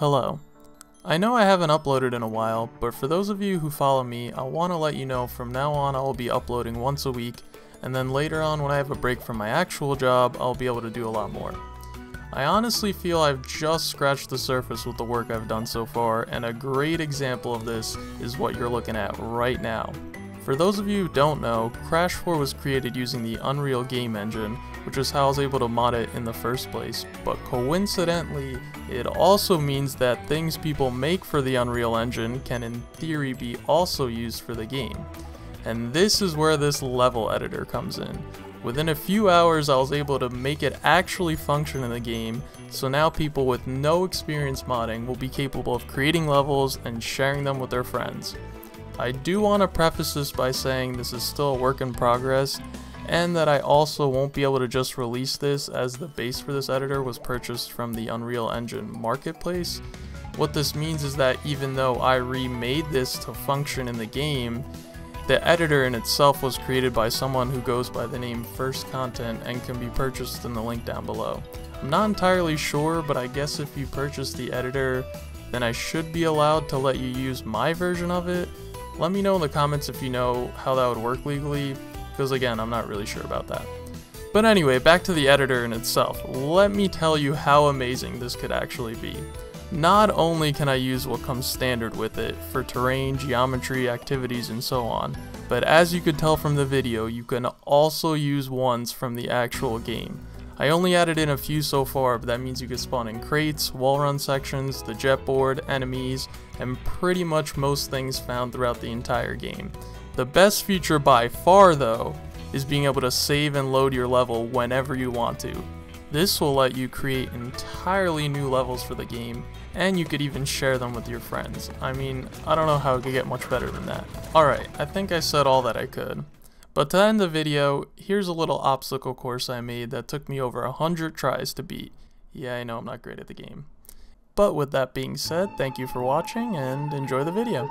Hello. I know I haven't uploaded in a while, but for those of you who follow me, I want to let you know from now on I will be uploading once a week, and then later on when I have a break from my actual job, I'll be able to do a lot more. I honestly feel I've just scratched the surface with the work I've done so far, and a great example of this is what you're looking at right now. For those of you who don't know, Crash 4 was created using the Unreal Game Engine, which is how I was able to mod it in the first place, but coincidentally, it also means that things people make for the Unreal Engine can in theory be also used for the game. And this is where this level editor comes in. Within a few hours I was able to make it actually function in the game, so now people with no experience modding will be capable of creating levels and sharing them with their friends. I do want to preface this by saying this is still a work in progress, and that I also won't be able to just release this as the base for this editor was purchased from the Unreal Engine marketplace. What this means is that even though I remade this to function in the game, the editor in itself was created by someone who goes by the name First Content and can be purchased in the link down below. I'm not entirely sure, but I guess if you purchase the editor, then I should be allowed to let you use my version of it, let me know in the comments if you know how that would work legally, because again, I'm not really sure about that. But anyway, back to the editor in itself. Let me tell you how amazing this could actually be. Not only can I use what comes standard with it for terrain, geometry, activities, and so on, but as you could tell from the video, you can also use ones from the actual game. I only added in a few so far, but that means you can spawn in crates, wall run sections, the jet board, enemies, and pretty much most things found throughout the entire game. The best feature by far though, is being able to save and load your level whenever you want to. This will let you create entirely new levels for the game, and you could even share them with your friends. I mean, I don't know how it could get much better than that. Alright, I think I said all that I could. But to end the video, here's a little obstacle course I made that took me over a hundred tries to beat. Yeah, I know I'm not great at the game. But with that being said, thank you for watching and enjoy the video.